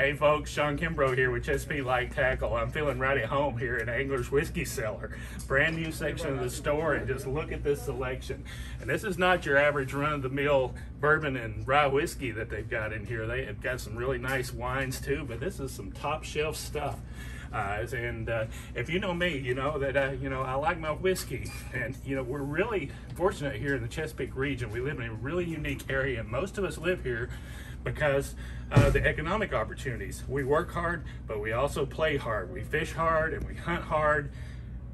Hey folks, Shawn Kimbro here with Chesapeake Light Tackle. I'm feeling right at home here in Angler's Whiskey Cellar. Brand new section of the store and just look at this selection. And this is not your average run-of-the-mill bourbon and rye whiskey that they've got in here. They have got some really nice wines too, but this is some top shelf stuff. Uh, and uh, if you know me, you know that uh, you know I like my whiskey, and you know we're really fortunate here in the Chesapeake region. We live in a really unique area. Most of us live here because uh, the economic opportunities. We work hard, but we also play hard. We fish hard and we hunt hard.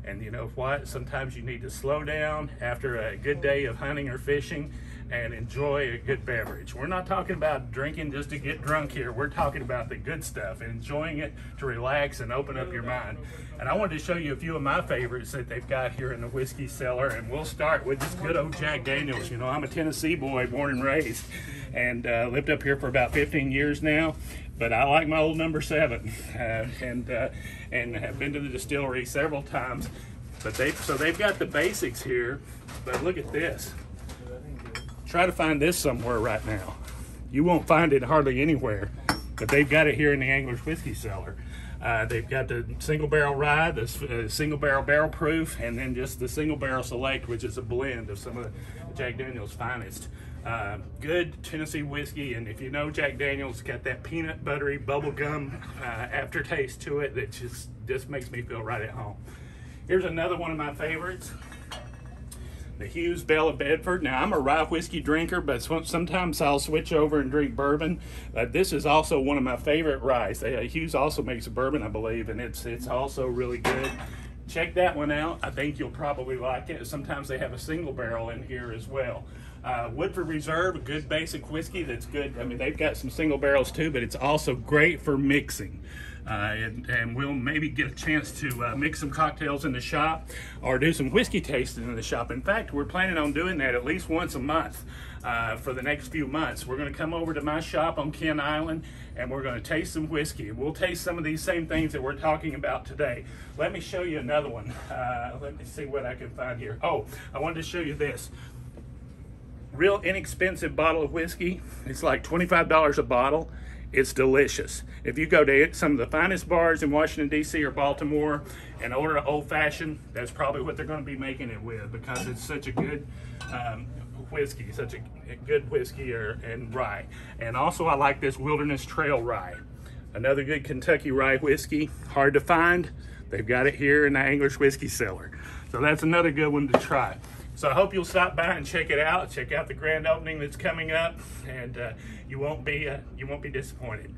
And you know what? Sometimes you need to slow down after a good day of hunting or fishing and enjoy a good beverage. We're not talking about drinking just to get drunk here. We're talking about the good stuff, enjoying it to relax and open up your mind. And I wanted to show you a few of my favorites that they've got here in the whiskey cellar. And we'll start with this good old Jack Daniels. You know, I'm a Tennessee boy, born and raised, and uh, lived up here for about 15 years now. But I like my old number seven, uh, and uh, and have been to the distillery several times. But they so they've got the basics here. But look at this. Try to find this somewhere right now. You won't find it hardly anywhere, but they've got it here in the Angler's Whiskey Cellar. Uh, they've got the single barrel rye, the uh, single barrel barrel proof, and then just the single barrel select, which is a blend of some of Jack Daniel's finest. Uh, good Tennessee whiskey, and if you know Jack Daniel's, got that peanut buttery bubblegum uh, aftertaste to it that just just makes me feel right at home. Here's another one of my favorites the Hughes Belle of Bedford. Now, I'm a rye whiskey drinker, but sometimes I'll switch over and drink bourbon. Uh, this is also one of my favorite ryes. Uh, Hughes also makes a bourbon, I believe, and it's it's also really good. Check that one out. I think you'll probably like it. Sometimes they have a single barrel in here as well. Uh, Woodford Reserve, a good basic whiskey that's good. I mean, they've got some single barrels too, but it's also great for mixing. Uh, and, and, we'll maybe get a chance to uh, mix some cocktails in the shop or do some whiskey tasting in the shop. In fact, we're planning on doing that at least once a month uh, for the next few months. We're going to come over to my shop on Kent Island and we're going to taste some whiskey. We'll taste some of these same things that we're talking about today. Let me show you another one. Uh, let me see what I can find here. Oh, I wanted to show you this real inexpensive bottle of whiskey. It's like $25 a bottle. It's delicious. If you go to some of the finest bars in Washington, D.C. or Baltimore and order an old fashioned, that's probably what they're going to be making it with because it's such a good um, whiskey, such a, good whiskey or, and rye. And also, I like this Wilderness Trail rye. Another good Kentucky rye whiskey, hard to find. They've got it here in the Angler's Whiskey Cellar. So that's another good one to try. So I hope you'll stop by and check it out. Check out the grand opening that's coming up, and uh, you won't be uh, you won't be disappointed.